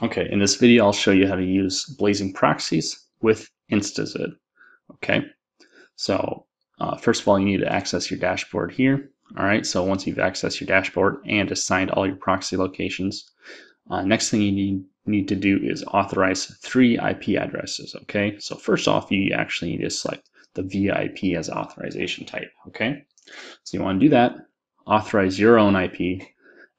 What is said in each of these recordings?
Okay, in this video I'll show you how to use blazing proxies with Instazood. Okay, so uh, first of all you need to access your dashboard here. Alright, so once you've accessed your dashboard and assigned all your proxy locations, uh, next thing you need, need to do is authorize three IP addresses. Okay, so first off you actually need to select the VIP as authorization type. Okay, so you want to do that, authorize your own IP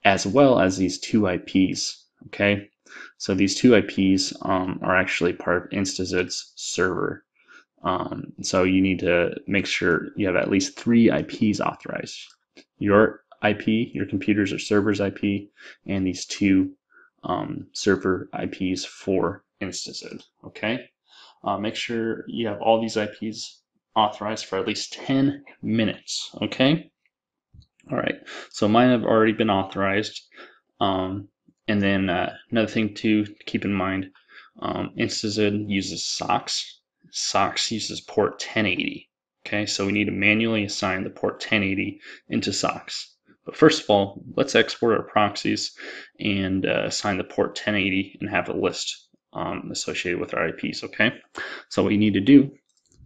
as well as these two IPs. Okay, so these two IPs um, are actually part of Instazood's server. Um, so you need to make sure you have at least three IPs authorized. Your IP, your computer's or server's IP, and these two um, server IPs for Instazood. Okay, uh, make sure you have all these IPs authorized for at least 10 minutes. Okay. All right. So mine have already been authorized. Um, and then uh, another thing to keep in mind, um, Instazood uses SOCKS. SOCKS uses port 1080. Okay, so we need to manually assign the port 1080 into SOCKS. But first of all, let's export our proxies and uh, assign the port 1080 and have a list um, associated with our IPs, okay? So what you need to do,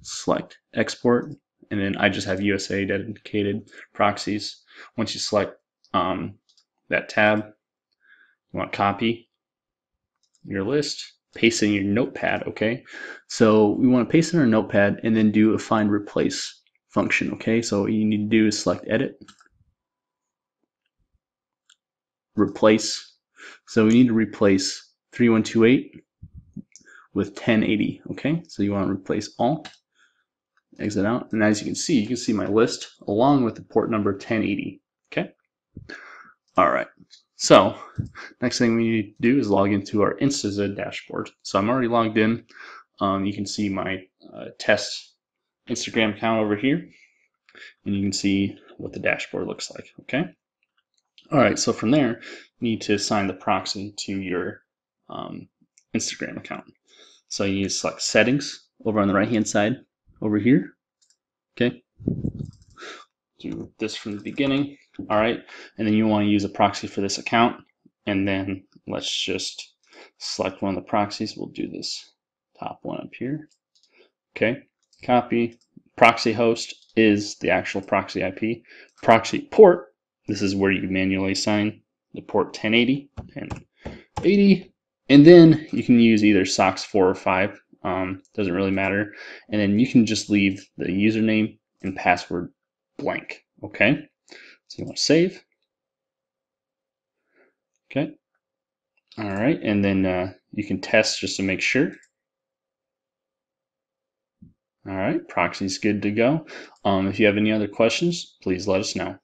select export, and then I just have USA dedicated proxies. Once you select um, that tab, you want to copy your list, paste in your notepad, okay? So we want to paste in our notepad and then do a find replace function, okay? So what you need to do is select edit, replace. So we need to replace 3128 with 1080, okay? So you want to replace all, exit out, and as you can see, you can see my list along with the port number 1080, okay? All right, so next thing we need to do is log into our Instazood dashboard. So I'm already logged in. Um, you can see my uh, test Instagram account over here, and you can see what the dashboard looks like, okay? All right, so from there, you need to assign the proxy to your um, Instagram account. So you need to select settings over on the right-hand side over here, okay? Do this from the beginning. All right, and then you want to use a proxy for this account. And then let's just select one of the proxies. We'll do this top one up here. Okay, copy. Proxy host is the actual proxy IP. Proxy port, this is where you manually assign the port 1080 and 80. And then you can use either SOCKS 4 or 5. Um, doesn't really matter. And then you can just leave the username and password blank. Okay. So you want to save. Okay. All right, and then uh, you can test just to make sure. All right, proxy's good to go. Um, if you have any other questions, please let us know.